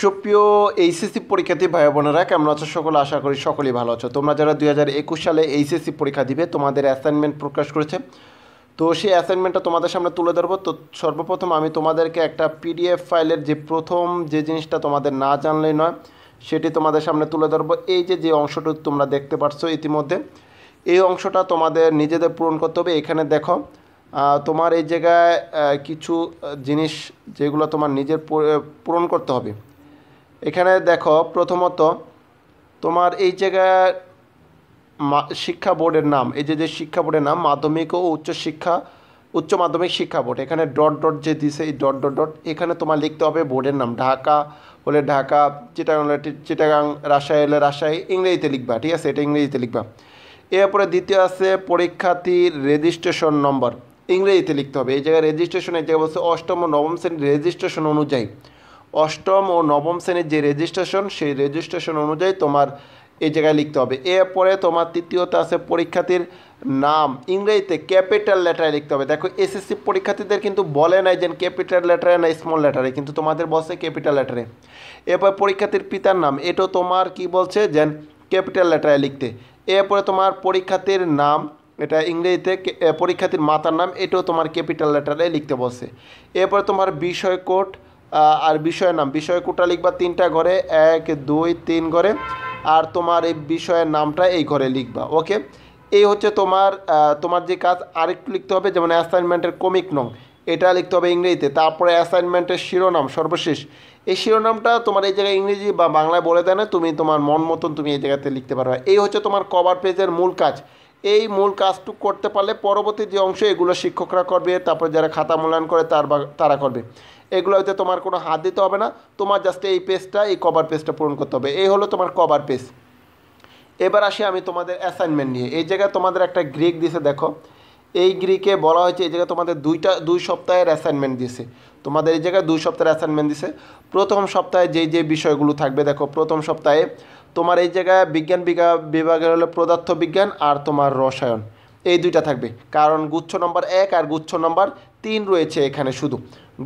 সুপ্রিয় এইচএসসি পরীক্ষার্থী ভাই বোনেরা, কেমন আছো সকলে? আশা করি সকলেই ভালো আছো। তোমরা যারা দুই হাজার একুশ সালে এইচএসসি পরীক্ষা দিবে, তোমাদের অ্যাসাইনমেন্ট প্রকাশ করেছে। তো সেই অ্যাসাইনমেন্টটা তোমাদের সামনে তুলে ধরবো। তো সর্বপ্রথম আমি তোমাদেরকে একটা পিডিএফ ফাইলের যে প্রথম যে জিনিসটা তোমাদের না জানলেই নয়, সেটি তোমাদের সামনে তুলে ধরবো। এই যে যে অংশটুকু তোমরা দেখতে পাচ্ছ ইতিমধ্যে, এই অংশটা তোমাদের নিজেদের পূরণ করতে হবে। এখানে দেখো তোমার এই জায়গায় কিছু জিনিস যেগুলো তোমার নিজের পূরণ করতে হবে। এখানে দেখো প্রথমত তোমার এই জায়গায় শিক্ষা বোর্ডের নাম, এই যে যে শিক্ষা বোর্ডের নাম, মাধ্যমিক ও উচ্চ শিক্ষা, উচ্চ মাধ্যমিক শিক্ষা বোর্ড। এখানে ডট ডট যে দিছে এই ডট ডট ডট, এখানে তোমার লিখতে হবে বোর্ডের নাম। ঢাকা হলে ঢাকা, চিটাগাং হলে চিটাগাং, রাজশাহী হলে রাজশাহী, ইংরেজিতে লিখবা, ঠিক আছে? এটা ইংরেজিতে লিখবা। এরপরে দ্বিতীয় আছে পরীক্ষার্থীর রেজিস্ট্রেশন নম্বর। ইংরেজিতে লিখতে হবে। এই জায়গায় রেজিস্ট্রেশন, এই জায়গায় বলছে অষ্টম নবম শ্রেণির রেজিস্ট্রেশন অনুযায়ী। অষ্টম ও নবম শ্রেণির যে রেজিস্ট্রেশন সেই রেজিস্ট্রেশন অনুযায়ী তোমার এই জায়গায় লিখতে হবে। এরপরে তোমার তৃতীয়ত আছে পরীক্ষার্থীর নাম। ইংরেজিতে ক্যাপিটাল লেটারে লিখতে হবে। দেখো এসএসসি পরীক্ষার্থীদের কিন্তু বলে নাই যে ক্যাপিটাল লেটারে না স্মল লেটারে কিন্তু তোমাদের বসে ক্যাপিটাল লেটারে এরপর পরীক্ষার্থীর পিতার নাম। এটাও তোমার কি বলছে? যে ক্যাপিটাল লেটারে লিখতে। এরপরে তোমার পরীক্ষার্থীর নাম, এটা ইংরেজিতে পরীক্ষার্থীর মাতার নাম এটাও তোমার ক্যাপিটাল লেটারে লিখতে বসে এরপরে তোমার বিষয় কোড আর বিষয়ের নাম, বিষয় কোডটা লিখবা তিনটা ঘরে, এক, দুই, তিন ঘরে, আর তোমার এই বিষয়ের নামটা এই ঘরে লিখবা, ওকে? এই হচ্ছে তোমার তোমার যে কাজ, আরেকটু লিখতে হবে, যেমন অ্যাসাইনমেন্টের কমিক নং, এটা লিখতে হবে ইংরেজিতে, তারপরে অ্যাসাইনমেন্টের শিরোনাম সর্বশেষ, এই শিরোনামটা তোমার এই জায়গায় ইংরেজি বা বাংলায় বলে দেয় না, তুমি তোমার মন মতন তুমি এই জায়গাতে লিখতে পারবে, এই হচ্ছে তোমার কভার পেজের মূল কাজ, এই মূল কাজটুকু করতে পারলে পরবর্তী যে অংশ, এগুলো শিক্ষকরা করবে, তারপর যারা খাতা মূল্যায়ন করে, তার তারা করবে এগুলো হয়তো তোমার কোনো হাত দিতে হবে না। তোমার জাস্ট এই পেজটা এই কভার পেজটা পূরণ করতে হবে। এই হলো তোমার কভার পেজ এবার আসি আমি তোমাদের অ্যাসাইনমেন্ট নিয়ে। এই জায়গায় তোমাদের একটা গ্রিক দিছে, দেখো। এই গ্রিকে বলা হয়েছে, এই জায়গায় তোমাদের দুইটা, দুই সপ্তাহের অ্যাসাইনমেন্ট দিছে। তোমাদের এই জায়গায় দুই সপ্তাহের অ্যাসাইনমেন্ট দিছে। প্রথম সপ্তাহে যেই যে বিষয়গুলো থাকবে, দেখো, প্রথম সপ্তাহে তোমার এই জায়গায় বিজ্ঞান বিভাগের হলো পদার্থ বিজ্ঞান আর তোমার রসায়ন। এই দুইটা থাকবে। কারণ গুচ্ছ নম্বর এক আর গুচ্ছ নম্বর তিন রয়েছে এখানে শুধু।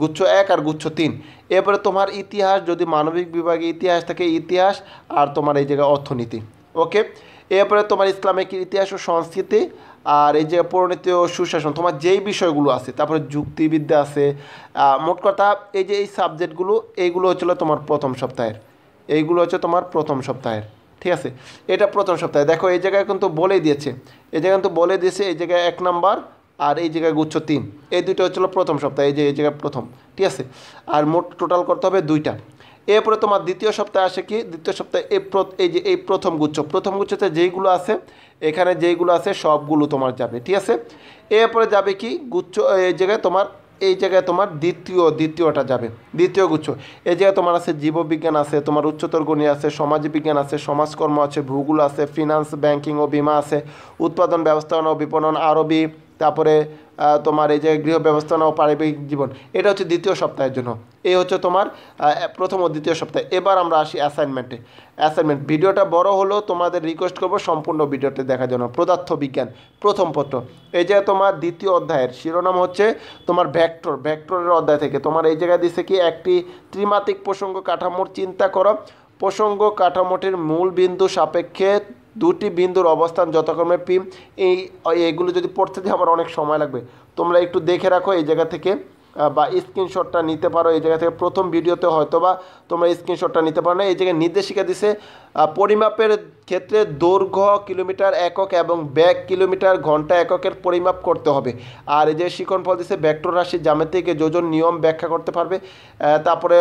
গুচ্ছ এক আর গুচ্ছ তিন। এরপরে তোমার ইতিহাস, যদি মানবিক বিভাগে ইতিহাস থাকে, ইতিহাস আর তোমার এই জায়গায় অর্থনীতি। ওকে? এরপরে তোমার ইসলামিক ইতিহাস ও সংস্কৃতি আর এই যে পরিণতি ও সুশাসন, তোমার যেই বিষয়গুলো আছে, তারপরে যুক্তিবিদ্যা আছে। মোট কথা, এই যে এই সাবজেক্টগুলো, এইগুলো হচ্ছিল তোমার প্রথম সপ্তাহের। এইগুলো হচ্ছে তোমার প্রথম সপ্তাহের। ঠিক আছে? এটা প্রথম সপ্তাহে। দেখো, এই জায়গায় কিন্তু বলেই দিয়েছে। এই জায়গায় কিন্তু বলে দিয়েছে, এই জায়গায় এক নাম্বার আর এই জায়গায় গুচ্ছ তিন। এই দুইটা হচ্ছিল প্রথম সপ্তাহে, এই যে, এই জায়গায় প্রথম, ঠিক আছে? আর মোট টোটাল করতে হবে দুইটা। এরপরে তোমার দ্বিতীয় সপ্তাহে আসে কি? দ্বিতীয় সপ্তাহে এই এই যে, এই প্রথম গুচ্ছ। প্রথম গুচ্ছতে যেইগুলো আছে, এখানে যেইগুলো আছে, সবগুলো তোমার যাবে, ঠিক আছে? এরপরে যাবে কি? গুচ্ছ, এই জায়গায় তোমার, এই জায়গায় তোমার দ্বিতীয়, দ্বিতীয়টা যাবে, দ্বিতীয় গুচ্ছ। এই জায়গায় তোমার আছে জীববিজ্ঞান আছে, তোমার উচ্চতর গণি আছে, সমাজবিজ্ঞান আছে, সমাজকর্ম আছে, ভূগোল আছে ফিনান্স ব্যাংকিং ও বিমা আছে, উৎপাদন, ব্যবস্থাপনা ও বিপণন, আরবি তারপরে তোমার এই যে গৃহ ব্যবস্থাপনা ও পারিবারিক জীবন, এটা হচ্ছে দ্বিতীয় সপ্তাহের জন্য। এই হচ্ছে তোমার প্রথম ও দ্বিতীয় সপ্তাহে। এবার আমরা আসি অ্যাসাইনমেন্টে অ্যাসাইনমেন্ট ভিডিওটা বড় হলো, তোমাদের রিকোয়েস্ট করব সম্পূর্ণ ভিডিওটা দেখার জন্য। পদার্থ বিজ্ঞান প্রথম পত্র। এই যে তোমার দ্বিতীয় অধ্যায়ের শিরোনাম হচ্ছে তোমার ভ্যাক্টর ভ্যাক্টরের অধ্যায় থেকে। তোমার এই জায়গায় দিছে কি, একটি ত্রিমাত্রিক প্রসঙ্গ কাঠামোর চিন্তা করো। প্রসঙ্গ কাঠামোটির মূল বিন্দু সাপেক্ষে দুটি বিন্দুর অবস্থান যথাক্রমে পি এই এইগুলো যদি পড়তে দিয়ে আমার অনেক সময় লাগবে। তোমরা একটু দেখে রাখো এই জায়গা থেকে বা স্ক্রিনশটটা নিতে পারো এই জায়গা থেকে। প্রথম ভিডিওতে হয়তো বা তোমরা স্ক্রিনশটটা নিতে পারো না। এই জায়গায় নির্দেশিকা দিছে পরিমাপের ক্ষেত্রে দৈর্ঘ্য কিলোমিটার একক এবং ব্যাগ কিলোমিটার ঘণ্টা এককের পরিমাপ করতে হবে। আর এই যে শিকন ফল দিছে ভেক্টর রাশি, জ্যামিতিক যোজন নিয়ম ব্যাখ্যা করতে পারবে। তারপরে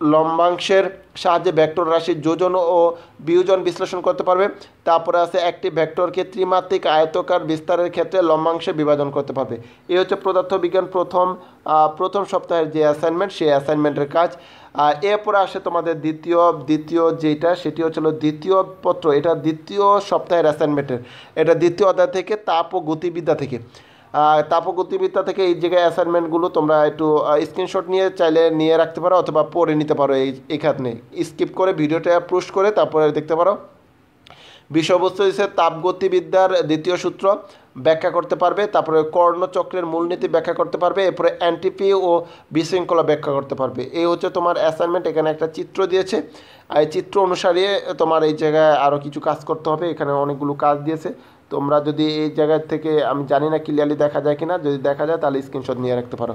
লম্বাংশের সাহায্যে ভেক্টর রাশির যোজন ও বিয়োজন বিশ্লেষণ করতে পারবে। তারপরে আছে একটি ভেক্টরকে ত্রিমাত্রিক আয়তকার বিস্তারের ক্ষেত্রে লম্বাংশে বিভাজন করতে পারবে। এই হচ্ছে পদার্থবিজ্ঞান প্রথম প্রথম সপ্তাহের যে অ্যাসাইনমেন্ট সেই অ্যাসাইনমেন্টের কাজ। আর এরপরে আসে তোমাদের দ্বিতীয় দ্বিতীয় যেটা, সেটি হচ্ছিল দ্বিতীয় পত্র। এটা দ্বিতীয় সপ্তাহের অ্যাসাইনমেন্টের এটা দ্বিতীয় অধ্যায় থেকে, তাপ ও গতিবিদ্যা থেকে। তাপগতিবিদ্যা থেকে এই জায়গায় অ্যাসাইনমেন্টগুলো তোমরা একটু স্ক্রিনশট নিয়ে চাইলে নিয়ে রাখতে পারো অথবা পড়ে নিতে পারো এই এখানে স্কিপ করে ভিডিওটা পুশ করে তারপরে দেখতে পারো। বিষয়বস্তু হিসেবে তাপগতিবিদ্যার দ্বিতীয় সূত্র, ব্যাখ্যা করতে পারবে, তারপরে কর্ণচক্রের মূলনীতি ব্যাখ্যা করতে পারবে, এরপরে অ্যান্টিপি ও বিশৃঙ্খলা ব্যাখ্যা করতে পারবে। এই হচ্ছে তোমার অ্যাসাইনমেন্ট এখানে একটা চিত্র দিয়েছে। আর এই চিত্র অনুসারে তোমার এই জায়গায় আরও কিছু কাজ করতে হবে, এখানে অনেকগুলো কাজ দিয়েছে। তোমরা যদি এই জায়গা থেকে, আমি জানি না ক্লিয়ারলি দেখা যায় কিনা, যদি দেখা যায় তাহলে স্ক্রিনশট নিয়ে রাখতে পারো।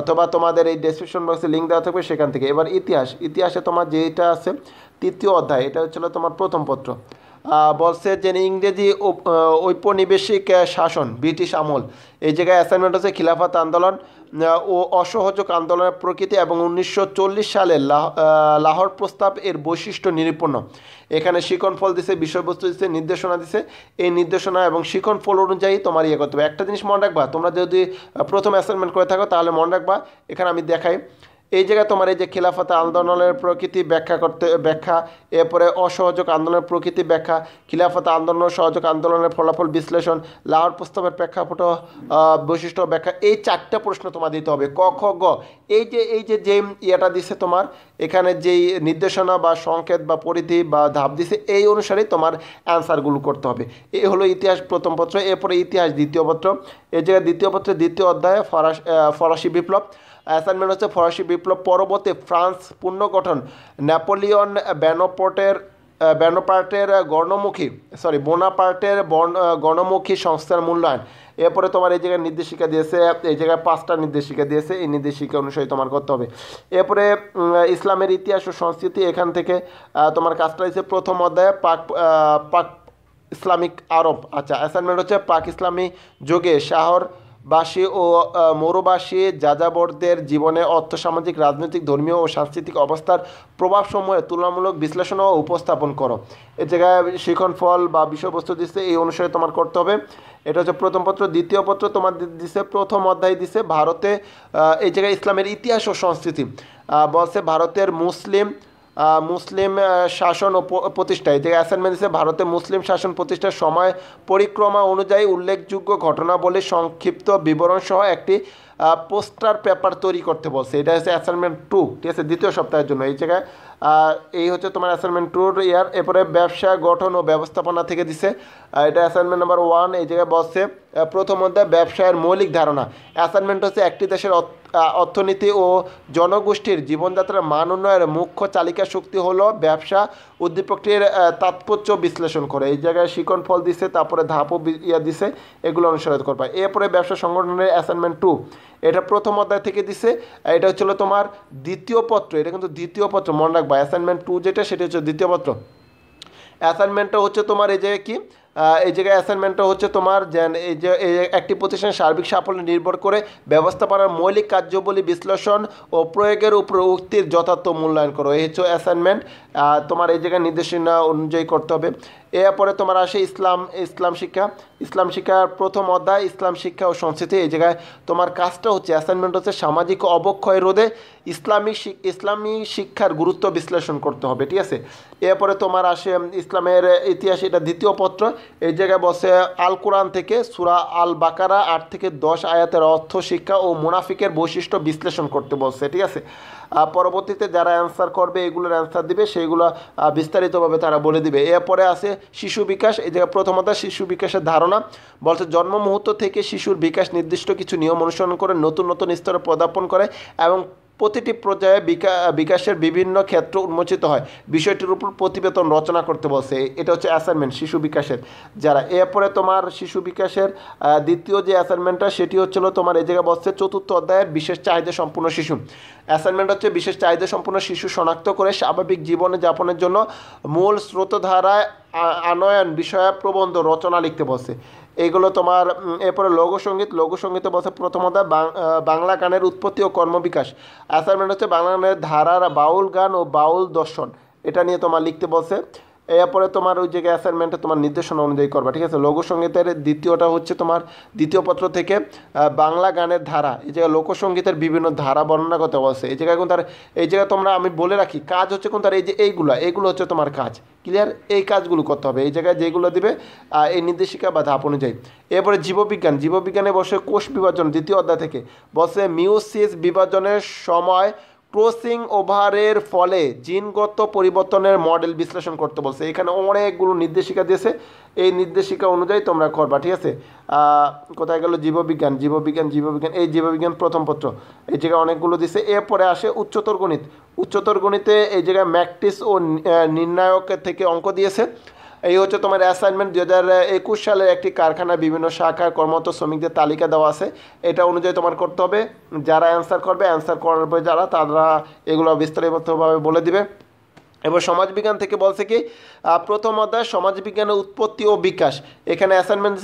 অথবা তোমাদের এই ডেসক্রিপশন বক্সে লিঙ্ক দেওয়া থাকবে সেখান থেকে। এবার ইতিহাস। ইতিহাসে তোমার যেটা আছে, তৃতীয় অধ্যায়, এটা হচ্ছিল তোমার প্রথম পত্র। বলছে যে ইংরেজি ঔপনিবেশিক শাসন, ব্রিটিশ আমল। এই জায়গায় অ্যাসাইনমেন্ট হচ্ছে খিলাফত আন্দোলন ও অসহযোগ আন্দোলনের প্রকৃতি এবং উনিশশো সালে লাহোর প্রস্তাব এর বৈশিষ্ট্য নিরূপণ। এখানে শিকন ফল দিছে, বিষয়বস্তু দিছে, নির্দেশনা দিছে। এই নির্দেশনা এবং শিকন ফল অনুযায়ী তোমার ইয়ে করতে হবে। একটা জিনিস মনে রাখবা, তোমরা যদি প্রথম অ্যাসাইনমেন্ট করে থাকো, তাহলে মনে রাখবা, এখানে আমি দেখাই। এই জায়গায় তোমার এই যে খিলাফত আন্দোলনের প্রকৃতি ব্যাখ্যা করতে, ব্যাখ্যা, এরপরে অসহযোগ আন্দোলনের প্রকৃতি ব্যাখ্যা, খিলাফত আন্দোলন, সহযোগ আন্দোলনের ফলাফল বিশ্লেষণ, লাহোর প্রস্তাবের প্রেক্ষাপট বৈশিষ্ট্য ব্যাখ্যা, এই চারটা প্রশ্ন তোমার দিতে হবে। ক, খ, গ। এই যে এই যে যে ইয়েটা দিছে তোমার, এখানে যেই নির্দেশনা বা সংকেত বা পরিধি বা ধাপ দিছে, এই অনুসারেই তোমার অ্যান্সারগুলো করতে হবে। এই হলো ইতিহাস প্রথম পত্র, এরপরে ইতিহাস দ্বিতীয় পত্র। এই জায়গায় দ্বিতীয় পত্রের দ্বিতীয় অধ্যায়ে ফরাস ফরাসি বিপ্লব। অ্যাসাইনমেন্ট হচ্ছে ফরাসি বিপ্লব পরবর্তী ফ্রান্স পুনর্গঠন। ন্যাপোলিয়ন ব্যানোপটের আহ, ব্যানোপার্টের গণমুখী সরি বোনাপার্টের বন গণমুখী সংস্থার মূল্যায়ন। এরপরে তোমার এই জায়গায় নির্দেশিকা দিয়েছে এই জায়গায় পাঁচটা নির্দেশিকা দিয়েছে এই নির্দেশিকা অনুসারে তোমার করতে হবে। এরপরে ইসলামের ইতিহাস ও সংস্কৃতি এখান থেকে তোমার কাজটা হচ্ছে প্রথম অধ্যায়ে পাক পাক ইসলামিক আরব। আচ্ছা অ্যাসাইনমেন্ট হচ্ছে পাক ইসলামী যুগে শাহরবাসী ও আহ, যাযাবরদের জীবনে অর্থসামাজিক রাজনৈতিক ধর্মীয় ও সাংস্কৃতিক অবস্থার প্রভাবসমূহের তুলনামূলক বিশ্লেষণ ও উপস্থাপন করো। এ জায়গায় শিখন ফল বা বিষয়বস্তু দিচ্ছে এই অনুসারে তোমার করতে হবে। এটা হচ্ছে প্রথম পত্র। দ্বিতীয় পত্র তোমার দিছে প্রথম অধ্যায় দিছে ভারতে এই জায়গায় ইসলামের ইতিহাস ও সংস্কৃতি। বলছে ভারতের মুসলিম মুসলিম শাসন প্রতিষ্ঠা। যে অ্যাসাইনমেন্ট দিচ্ছে ভারতে মুসলিম শাসন প্রতিষ্ঠার সময় পরিক্রমা অনুযায়ী উল্লেখযোগ্য ঘটনাবলী সংক্ষিপ্ত বিবরণ সহ একটি পোস্টার পেপার তৈরি করতে বলছে। এটা হচ্ছে অ্যাসাইনমেন্ট টু ঠিক আছে? দ্বিতীয় সপ্তাহের জন্য। এই জায়গায় এই হচ্ছে তোমার অ্যাসাইনমেন্ট টুর ইয়ার। এরপরে ব্যবসা, গঠন ও ব্যবস্থাপনা থেকে দিছে। এটা অ্যাসাইনমেন্ট নাম্বার ওয়ান এই জায়গায় বলছে প্রথম অধ্যায় ব্যবসায়ের মৌলিক ধারণা। অ্যাসাইনমেন্ট হচ্ছে একটি দেশের অর্থনীতি ও জনগোষ্ঠীর জীবনযাত্রার মান উন্নয়নের মুখ্য চালিকা শক্তি হলো ব্যবসা। উদ্দীপকটির তাৎপর্য বিশ্লেষণ করে। এই জায়গায় শিকন ফল দিছে, তারপরে ধাপও ইয়া দিছে, এগুলো অনুসরণ করবা এরপরে ব্যবসা সংগঠনের অ্যাসাইনমেন্ট টু এটা প্রথম অধ্যায় থেকে দিছে। এটা হচ্ছিল তোমার দ্বিতীয় পত্র। এটা কিন্তু দ্বিতীয় পত্র, মনে রাখবা। অ্যাসাইনমেন্ট টু যেটা, সেটা হচ্ছে দ্বিতীয় পত্র। অ্যাসাইনমেন্টটা হচ্ছে তোমার এই জায়গায় কি? এই জায়গায় অ্যাসাইনমেন্টটা হচ্ছে তোমার যেন এই যে একটি প্রতিষ্ঠানের সার্বিক সাফল্য নির্ভর করে ব্যবস্থাপনার মৌলিক কার্যবলী বিশ্লেষণ ও প্রয়োগের উপর উক্তির যথার্থ মূল্যায়ন করো। এই হচ্ছে অ্যাসাইনমেন্ট তোমার এই জায়গায় নির্দেশনা অনুযায়ী করতে হবে। এরপরে তোমার আসে ইসলাম ইসলাম শিক্ষা। ইসলাম শিক্ষার প্রথম অধ্যায়, ইসলাম শিক্ষা ও সংস্কৃতি। এই জায়গায় তোমার কাজটা হচ্ছে অ্যাসাইনমেন্ট হচ্ছে সামাজিক অবক্ষয় রোধে ইসলামিক ইসলামী শিক্ষার গুরুত্ব বিশ্লেষণ করতে হবে, ঠিক আছে? এরপরে তোমার আসে ইসলামের ইতিহাস, এটা দ্বিতীয় পত্র। এই জায়গায় বসে আল কোরআন থেকে সুরা আল বাকারা আট থেকে দশ আয়াতের অর্থ শিক্ষা ও মুনাফিকের বৈশিষ্ট্য বিশ্লেষণ করতে বলছে, ঠিক আছে? পরবর্তীতে যারা অ্যান্সার করবে, এগুলোর অ্যান্সার দিবে সেইগুলো বিস্তারিতভাবে তারা বলে দিবে। এরপরে আছে শিশু বিকাশ। এই জায়গায় প্রথমত শিশু বিকাশের ধারণা। বলছে, জন্ম মুহূর্ত থেকে শিশুর বিকাশ নির্দিষ্ট কিছু নিয়ম অনুসরণ করে নতুন নতুন স্তরে পদার্পণ করে এবং প্রতিটি পর্যায়ে বিকা- বিকাশের বিভিন্ন ক্ষেত্র উন্মোচিত হয়। বিষয়টির উপর প্রতিবেদন রচনা করতে বলছে, এটা হচ্ছে অ্যাসাইনমেন্ট শিশু বিকাশের। যারা এরপরে তোমার শিশু বিকাশের দ্বিতীয় যে অ্যাসাইনমেন্টটা সেটি হচ্ছিল তোমার এই জায়গায় বসছে চতুর্থ অধ্যায়ের বিশেষ চাহিদা সম্পূর্ণ শিশু। অ্যাসাইনমেন্ট হচ্ছে বিশেষ চাহিদা সম্পূর্ণ শিশু শনাক্ত করে স্বাভাবিক জীবনে যাপনের জন্য মূল স্রোতধারায় আনয়ন বিষয়ে প্রবন্ধ রচনা লিখতে বসে এইগুলো তোমার এরপরে লোকসঙ্গীত, লোকসঙ্গীতে বসে প্রথমত বাংলা গানের উৎপত্তি ও কর্মবিকাশ। অ্যাসাইনমেন্ট হচ্ছে বাংলা গানের ধারার বাউল গান ও বাউল দর্শন। এটা নিয়ে তোমার লিখতে বসে এরপরে তোমার ওই জায়গায় অ্যাসাইনমেন্টে তোমার নির্দেশনা অনুযায়ী করবা, ঠিক আছে? লোকসঙ্গীতের দ্বিতীয়টা হচ্ছে তোমার দ্বিতীয় পত্র থেকে বাংলা গানের ধারা। এই জায়গায় লোকসঙ্গীতের বিভিন্ন ধারা বর্ণনা করতে বসে এই জায়গায় কোন তার, এই জায়গায় তোমরা, আমি বলে রাখি, কাজ হচ্ছে কোন তার, এই যে এইগুলো এইগুলো হচ্ছে তোমার কাজ। ক্লিয়ার এই কাজগুলো করতে হবে। এই জায়গায় যেগুলো দিবে এই নির্দেশিকা বা ধাপ অনুযায়ী। এরপরে জীববিজ্ঞান। জীববিজ্ঞানে বসে কোষ বিভাজন দ্বিতীয় অধ্যায় থেকে। বসে মিউসিস বিভাজনের সময় ক্রসিং ওভারের ফলে জিনগত পরিবর্তনের মডেল বিশ্লেষণ করতে বলছে। এখানে অনেকগুলো নির্দেশিকা দিয়েছে। এই নির্দেশিকা অনুযায়ী তোমরা করবা, ঠিক আছে? কোথায় গেল? জীববিজ্ঞান জীববিজ্ঞান জীববিজ্ঞান। এই জীববিজ্ঞান প্রথম পত্র। এই জায়গায় অনেকগুলো দিছে এরপরে আসে উচ্চতর গণিত। উচ্চতর গণিতে এই জায়গায় ম্যাকটিস ও নির্ণায়কের থেকে অঙ্ক দিয়েছে। এই হচ্ছে তোমার অ্যাসাইনমেন্ট দু হাজার একুশ সালের একটি কারখানা বিভিন্ন শাখার কর্মরত শ্রমিকদের তালিকা দেওয়া আছে। এটা অনুযায়ী তোমার করতে হবে, যারা অ্যান্সার করবে অ্যান্সার করার করবে যারা, তারা এগুলো বিস্তারিতভাবে বলে দিবে। এবং সমাজবিজ্ঞান থেকে বলছে কি প্রথম অধ্যায় সমাজবিজ্ঞানের উৎপত্তি ও বিকাশ। এখানে অ্যাসাইনমেন্ট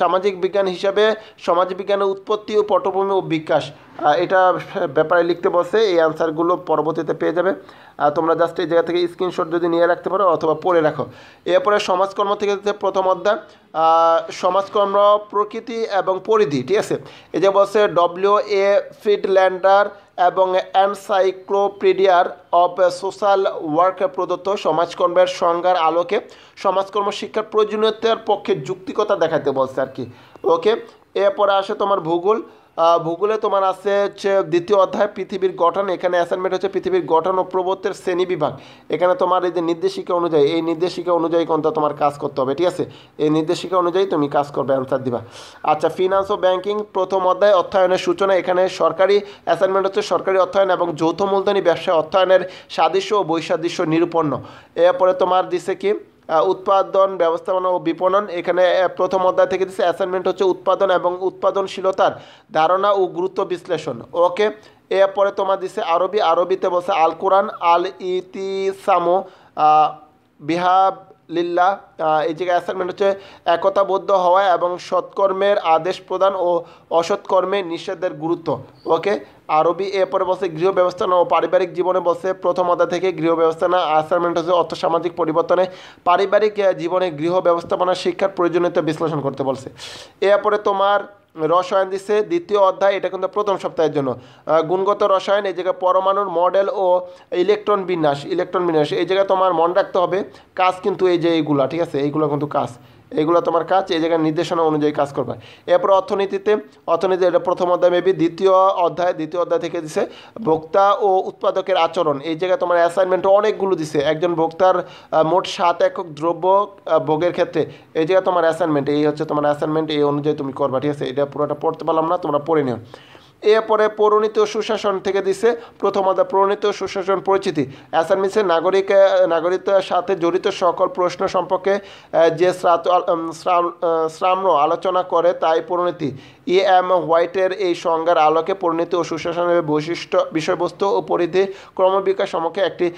সামাজিক বিজ্ঞান হিসাবে সমাজবিজ্ঞানের উৎপত্তি ও পটভূমি ও বিকাশ। এটা ব্যাপারে লিখতে বসে এই অ্যান্সারগুলো পরবর্তীতে পেয়ে যাবে। তোমরা জাস্ট এই জায়গা থেকে স্ক্রিনশট যদি নিয়ে রাখতে পারো অথবা পড়ে রাখো। এরপরে সমাজকর্ম থেকে প্রথম অধ্যায় সমাজকর্ম, প্রকৃতি এবং পরিধি, ঠিক আছে? এই যে বলছে ডব্লিউ এ ফিডল্যান্ডার এবং অ্যানসাইক্লোপিডিয়ার অফ সোশ্যাল ওয়ার্ক প্রদত্ত সমাজকর্মের সংজ্ঞার আলোকে সমাজকর্ম শিক্ষার প্রয়োজনীয়তার পক্ষে যুক্তিকতা দেখাতে বলছে আর কি। ওকে এরপরে আসে তোমার ভূগোল। ভূগোলে তোমার আছে হচ্ছে দ্বিতীয় অধ্যায়, পৃথিবীর গঠন। এখানে অ্যাসাইনমেন্ট হচ্ছে পৃথিবীর গঠন ও প্রবত্তের শ্রেণি বিভাগ। এখানে তোমার এই যে নির্দেশিকা অনুযায়ী, এই নির্দেশিকা অনুযায়ী কোনটা তোমার কাজ করতে হবে, ঠিক আছে? এই নির্দেশিকা অনুযায়ী তুমি কাজ করবে অ্যান্সার দিবা। আচ্ছা ফিনান্স ও ব্যাংকিং প্রথম অধ্যায়, অর্থায়নের সূচনা। এখানে সরকারি অ্যাসাইনমেন্ট হচ্ছে সরকারি অর্থায়ন এবং যৌথ মূলধনী ব্যবসায় অর্থায়নের সাদৃশ্য ও বৈসাদৃশ্য নিরূপণ্য এরপরে তোমার দিছে কি? উৎপাদন, ব্যবস্থাপনা ও বিপণন। এখানে প্রথম অধ্যায় থেকে দিচ্ছে অ্যাসাইনমেন্ট হচ্ছে উৎপাদন এবং উৎপাদনশীলতার ধারণা ও গুরুত্ব বিশ্লেষণ। ওকে, এরপরে তোমার দিচ্ছে আরবি। আরবিতে বসে আল কোরআন আল ইতিসামো বিহাব লিল্লা এই যে অ্যাসাইনমেন্ট হচ্ছে একতাবদ্ধ হওয়া এবং সৎকর্মের আদেশ প্রদান ও অসৎকর্মের নিষেধের গুরুত্ব। ওকে আরবি এরপরে বসে গৃহ ব্যবস্থাপনা ও পারিবারিক জীবনে বসে প্রথম থেকে গৃহ ব্যবস্থাপনা অ্যাসাইনমেন্ট হচ্ছে অর্থ সামাজিক পরিবর্তনে। পারিবারিক জীবনে গৃহ ব্যবস্থাপনা শিক্ষার প্রয়োজনীয়তা বিশ্লেষণ করতে বলছে। এরপরে তোমার রসায়ন দিচ্ছে দ্বিতীয় অধ্যায়, এটা কিন্তু প্রথম সপ্তাহের জন্য। গুণগত রসায়ন, এই জায়গায় পরমাণুর মডেল ও ইলেকট্রন বিন্যাস ইলেকট্রন বিন্যাস, এই জায়গায় তোমার মনে রাখতে হবে। কাজ কিন্তু এই যে এইগুলা, ঠিক আছে? এইগুলো কিন্তু কাজ। এইগুলো তোমার কাজ, এই জায়গায় নির্দেশনা অনুযায়ী কাজ করবে। এরপর অর্থনীতিতে অর্থনীতি এটা প্রথম অধ্যায় মেবি দ্বিতীয় অধ্যায় দ্বিতীয় অধ্যায় থেকে দিছে, ভোক্তা ও উৎপাদকের আচরণ। এই জায়গায় তোমার অ্যাসাইনমেন্ট অনেকগুলো দিছে। একজন ভোক্তার মোট সাত একক দ্রব্য ভোগের ক্ষেত্রে এই জায়গায় তোমার অ্যাসাইনমেন্ট এই হচ্ছে তোমার অ্যাসাইনমেন্ট এই অনুযায়ী তুমি করবা, ঠিক আছে? এটা পুরোটা পড়তে পারলাম না, তোমরা পড়ে নিও। এরপরে পৌরনীত সুশাসন থেকে দিছে প্রথম অধ্যায় পৌরনীত সুশাসন পরিচিতি। অ্যাসাইনমেন্টসে নাগরিক নাগরিকতার সাথে জড়িত সকল প্রশ্ন সম্পর্কে যে শ্রাম- আলোচনা করে তাই পরিণতি। ই এম হোয়াইটের এই সংজ্ঞার আলোকে পরিণতি ও সুশাসনের বৈশিষ্ট্য, বিষয়বস্তু ও পরিধি ক্রমবিকাশ সম্পর্কে একটি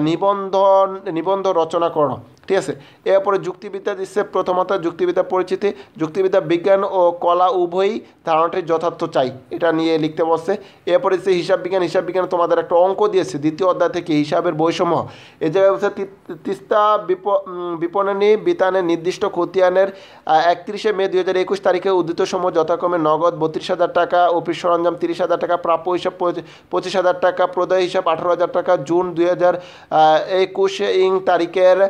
নিবন্ধন, নিবন্ধ রচনা করো। ঠিক আছে? এরপরে যুক্তিবিদ্যা দিচ্ছে প্রথমত যুক্তিবিদ্যা পরিচিতি, যুক্তিবিদ্যা বিজ্ঞান ও কলা উভয়ই ধারণাটি যথার্থ চাই। এটা নিয়ে লিখতে বসছে এরপরে দিচ্ছে হিসাব বিজ্ঞান হিসাব বিজ্ঞান তোমাদের একটা অঙ্ক দিয়েছে, দ্বিতীয় অধ্যায় থেকে হিসাবের বৈষম্য। এ জায়গায় বলছে তিস্তা বিপ বিপণনী বিতানের নির্দিষ্ট খতিয়ানের একত্রিশে মে দুই হাজার একুশ তারিখে উদ্ধৃত সময় যথাক্রমে নগদ বত্রিশ হাজার টাকা, অফিস সরঞ্জাম তিরিশ হাজার টাকা, প্রাপ্য হিসাব পঁচিশ- হাজার টাকা, প্রদায় হিসাব আঠারো হাজার টাকা, জুন দুই হাজার একুশ ইং তারিখের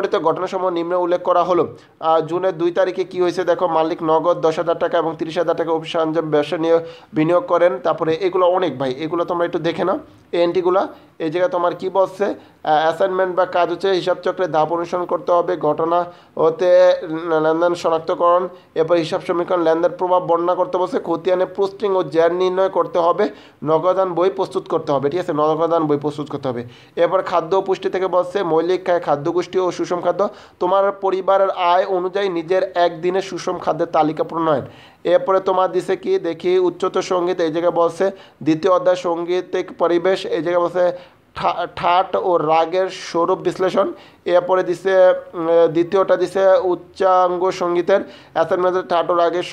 সংগঠিত ঘটনাসমূহ নিম্নে উল্লেখ করা হলো। জুনের দুই তারিখে কি হয়েছে দেখো, মালিক নগদ দশ হাজার টাকা এবং তিরিশ হাজার টাকা সরঞ্জাম ব্যবসা নিয়ে বিনিয়োগ করেন। তারপরে এগুলো অনেক ভাই, এগুলো তোমরা একটু দেখে নাও। এই এন্ট্রিগুলো এই জায়গায় তোমার কি বলছে? অ্যাসাইনমেন্ট বা কাজ হচ্ছে হিসাব চক্রে ধাপ অনুসরণ করতে হবে, ঘটনা হতে লেনদেন শনাক্তকরণ, এরপর হিসাব সমীকরণ লেনদেন প্রভাব বর্ণনা করতে বলছে, খতিয়ানে পোস্টিং ও জ্যান নির্ণয় করতে হবে নগদান বই প্রস্তুত করতে হবে, ঠিক আছে? নগদান বই প্রস্তুত করতে হবে। এরপর খাদ্য পুষ্টি থেকে বলছে, মৌলিক খায় খাদ্য গোষ্ঠী ও সুষম খাদ্য। তোমার পরিবারের আয় অনুযায়ী নিজের একদিনের সুষম খাদ্যের তালিকা প্রণয়ন। এরপরে তোমার দিছে কি? দেখি, উচ্চতর সংগীত, এই জায়গায় বলছে, দ্বিতীয় অধ্যায় সঙ্গীতিক পরিবেশ, এই জায়গায় বলছে ঠাট ও রাগের স্বরূপ বিশ্লেষণ। এরপরে দিছে দ্বিতীয়টা দিছে, উচ্চাঙ্গ সঙ্গীতের অ্যাসাইনমেন্টের ঠাট ও রাগের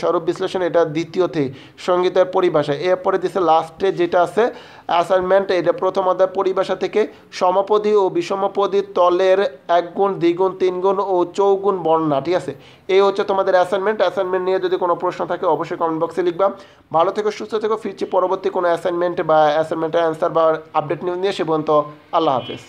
স্বরূপ বিশ্লেষণ, এটা দ্বিতীয়তে সঙ্গীতের পরিভাষা। এরপরে দিছে, লাস্টে যেটা আছে অ্যাসাইনমেন্ট এটা প্রথম অধ্যায় পরিভাষা থেকে সমপদী ও বিষমপদী তলের একগুণ, দ্বিগুণ, তিনগুণ ও চৌগুণ বর্ণনা, ঠিক আছে? এই হচ্ছে তোমাদের অ্যাসাইনমেন্ট অ্যাসাইনমেন্ট নিয়ে যদি কোনো প্রশ্ন থাকে, অবশ্যই কমেন্ট বক্সে লিখবা। ভালো থেকে, সুস্থ থেকে। ফিরছি পরবর্তী কোনো অ্যাসাইনমেন্ট বা অ্যাসাইনমেন্টের অ্যান্সার বা আপডেট নিয়ে, সে পর্যন্ত আল্লাহ হাফেজ।